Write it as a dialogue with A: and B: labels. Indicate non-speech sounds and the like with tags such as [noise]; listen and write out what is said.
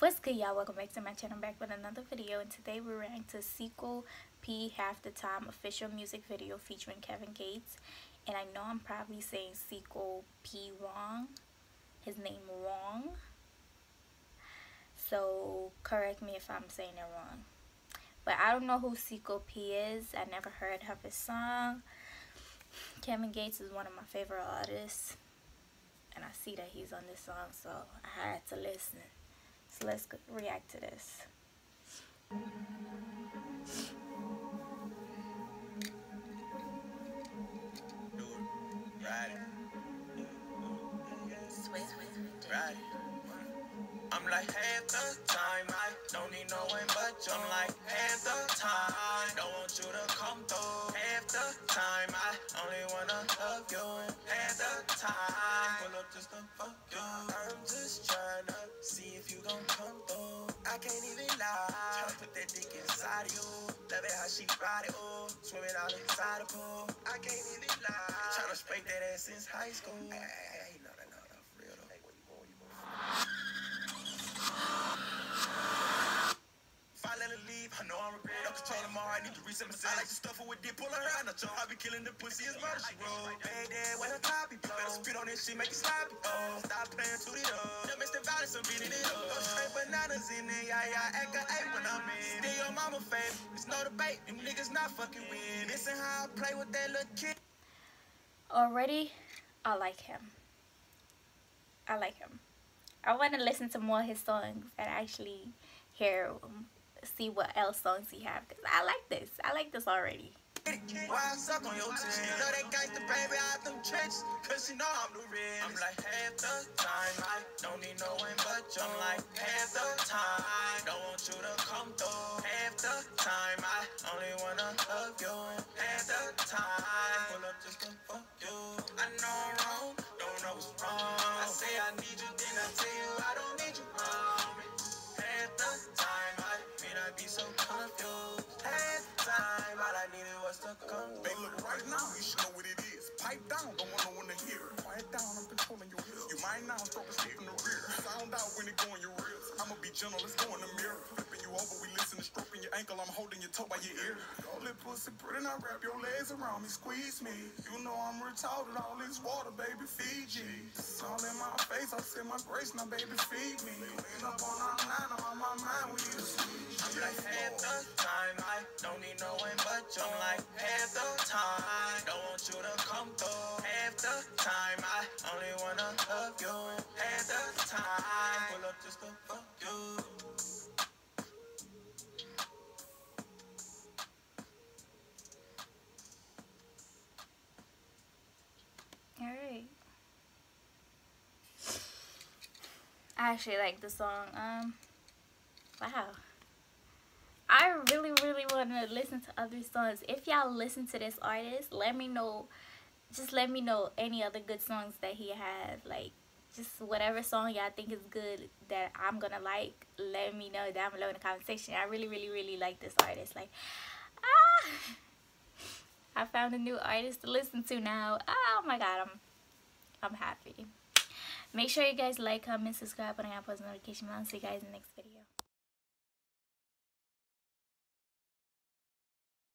A: What's good y'all? Welcome back to my channel. I'm back with another video and today we're reacting to Sequel P Half the Time official music video featuring Kevin Gates. And I know I'm probably saying Sequel P wrong. His name wrong. So correct me if I'm saying it wrong. But I don't know who Sequel P is. I never heard of his song. Kevin Gates is one of my favorite artists. And I see that he's on this song so I had to listen. So let's react to this.
B: I'm like the time I don't need no one but you. I'm like the time don't want you to come through. Half the time I only wanna love you. Half the time pull up just to fuck you. Gon' come through. I can't even lie. Tryna put that dick inside of you. Love it how she ride it, ooh. Swimming all inside the pool. I can't even lie. Tryna spank that ass since high school. Hey, no, no, no, no, for real though. Hey, where you going? You going? I let leave, I know I'm regret. Don't control tomorrow, I need to reset myself. I like to stuff her with dip, pull her out, not your I be killing the pussy as murder, she roll. Bad dad, when blow. Better spit on this shit, make it sloppy. Oh, stop playing to the up. Just mix the violence and beating it up. Go straight bananas in yeah, yeah, act a eight when I'm in. Still your mama fave, it's no debate. Them niggas not fucking win. How I play with that little kid.
A: Already, I like him. I like him. I want to listen to more of his songs and actually hear, um, see what else songs he have. Cause I like this. I like this already.
B: Why I suck on your team? You know I'm the real. I'm like half the time, I don't need no one but you. I'm like half the time, I don't want you to come through. Half the time, I only wanna love you. Half the time, pull up just to fuck you. I know I'm wrong, don't know what's wrong. I say I need you, then I tell you I don't need you, mommy. Half the time, I mean I be so confused. Half the time, all I needed was to come
C: Hey, look, right now, you should know what it is. Pipe down, don't mind now, stroke a stick in the rear. Sound out when it go in your ribs. I'ma be gentle, let's go in the mirror. Flipping you over, we listen to stroking your ankle. I'm holding your toe by your ear. All that pussy pretty, now wrap your legs around me, squeeze me. You know I'm retarded, all this water, baby, Fiji. It's all in my face, I said my grace, now baby, feed me. Lean up on our nine, I'm on my mind, we need to sleep.
B: I'm like half the time, I don't need no one but you. I'm like half the
A: I actually like the song. Um, wow. I really, really want to listen to other songs. If y'all listen to this artist, let me know. Just let me know any other good songs that he has. Like, just whatever song y'all think is good that I'm gonna like, let me know down below in the comment section. I really, really, really like this artist. Like, ah. [laughs] I found a new artist to listen to now. Oh my god, I'm I'm happy. Make sure you guys like, comment, subscribe, and I post notification bell. See you guys in the next video.